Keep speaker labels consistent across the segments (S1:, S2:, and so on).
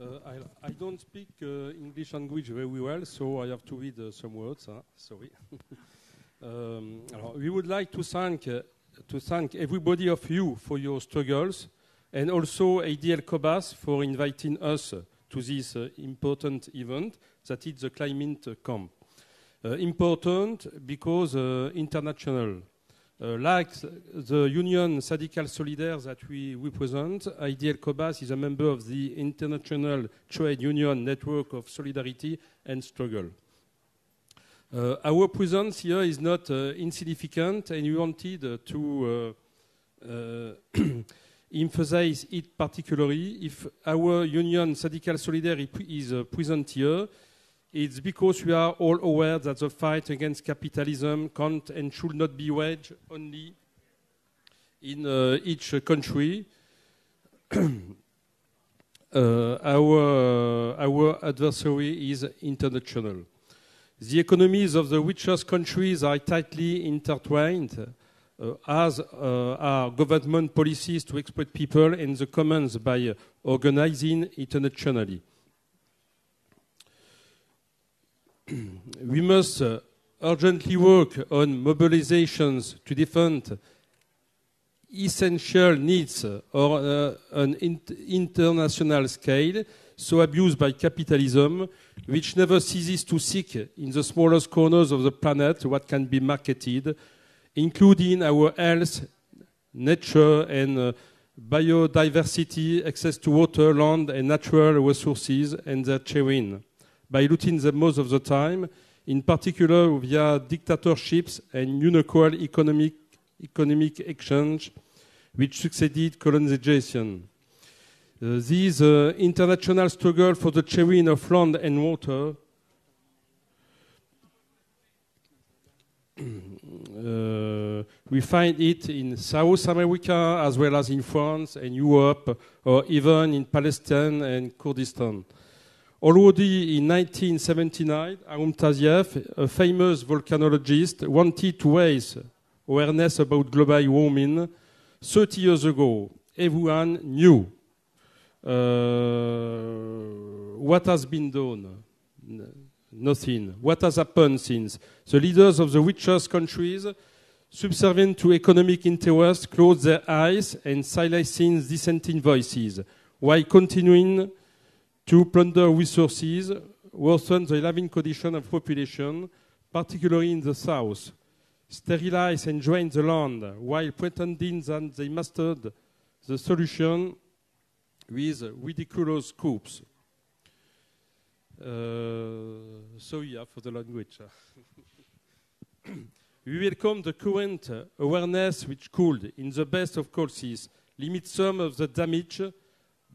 S1: Uh, I, I, don't speak uh, English language very well, so I have to read uh, some words. Huh? Sorry. um, we would like to thank to thank everybody of you for your struggles, and also ADL Cobas for inviting us to this important event that is the climate camp. Important because international. Uh, like the Union Syndical Solidaire that we represent, ADL Cobas is a member of the International Trade Union Network of Solidarity and Struggle. Uh, our presence here is not uh, insignificant, and we wanted uh, to uh, uh, emphasize it particularly. If our Union Syndical Solidaire is present here, it's because we are all aware that the fight against capitalism can't and should not be waged only in uh, each country. uh, our, our adversary is international. The economies of the richest countries are tightly intertwined, uh, as uh, are government policies to exploit people and the commons by organizing internationally. We must uh, urgently work on mobilizations to defend essential needs on uh, an international scale so abused by capitalism, which never ceases to seek in the smallest corners of the planet what can be marketed, including our health, nature, and uh, biodiversity, access to water, land, and natural resources, and their sharing by looting them most of the time, in particular via dictatorships and unequal economic, economic exchange, which succeeded colonization. Uh, this uh, international struggle for the sharing of land and water uh, we find it in South America as well as in France and Europe, or even in Palestine and Kurdistan. Already in 1979, Haroun Tazieff, a famous volcanologist, wanted to raise awareness about global warming. 30 years ago, everyone knew uh, what has been done. Nothing. What has happened since? The leaders of the richest countries, subservient to economic interests, closed their eyes and silencing dissenting voices, while continuing to plunder resources, worsen the living condition of population, particularly in the south, sterilize and drain the land while pretending that they mastered the solution with ridiculous coups. Uh, so yeah, for the language. we welcome the current awareness which could, in the best of courses, limit some of the damage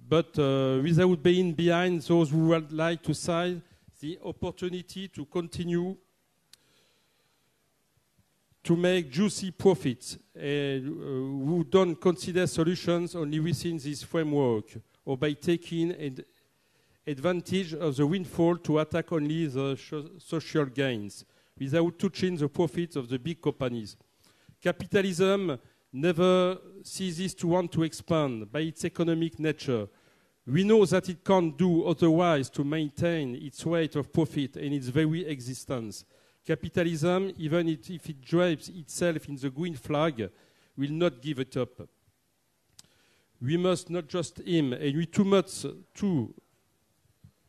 S1: but uh, without being behind those who would like to seize the opportunity to continue to make juicy profits uh, who don't consider solutions only within this framework or by taking ad advantage of the windfall to attack only the social gains without touching the profits of the big companies. Capitalism never ceases to want to expand by its economic nature. We know that it can't do otherwise to maintain its rate of profit and its very existence. Capitalism, even if it drapes itself in the green flag, will not give it up. We must not just him, and we too much, too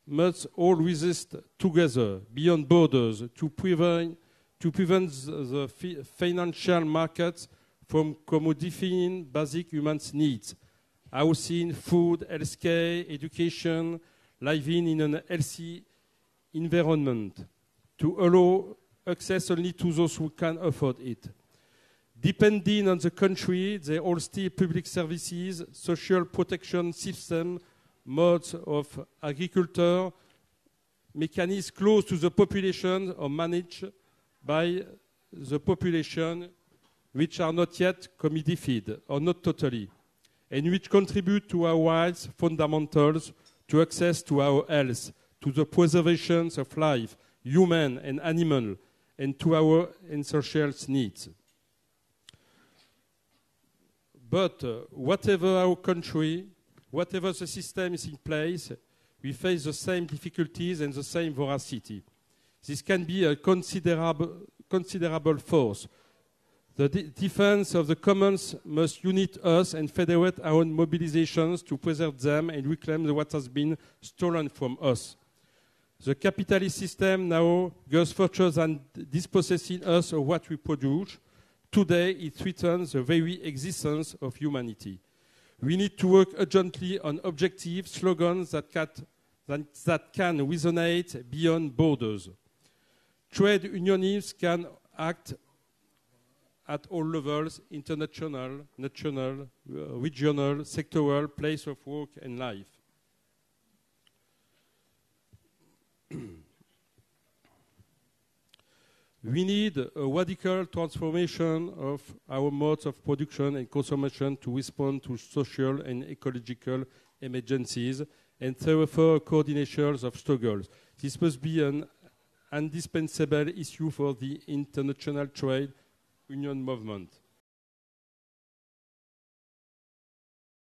S1: must all resist together, beyond borders, to prevent, to prevent the financial markets from commodifying basic human needs. Housing, food, healthcare, education, living in a healthy environment to allow access only to those who can afford it. Depending on the country, they all still public services, social protection system, modes of agriculture, mechanisms close to the population or managed by the population which are not yet commodified or not totally, and which contribute to our rights fundamentals, to access to our health, to the preservation of life, human and animal, and to our essential needs. But uh, whatever our country, whatever the system is in place, we face the same difficulties and the same voracity. This can be a considerable, considerable force. The de defense of the commons must unite us and federate our own mobilizations to preserve them and reclaim what has been stolen from us. The capitalist system now goes further than dispossessing us of what we produce. Today, it threatens the very existence of humanity. We need to work urgently on objective slogans that can, that, that can resonate beyond borders. Trade unionists can act at all levels international, national, uh, regional, sectoral, place of work and life. we need a radical transformation of our modes of production and consumption to respond to social and ecological emergencies and therefore coordinations of struggles. This must be an indispensable issue for the international trade union movement.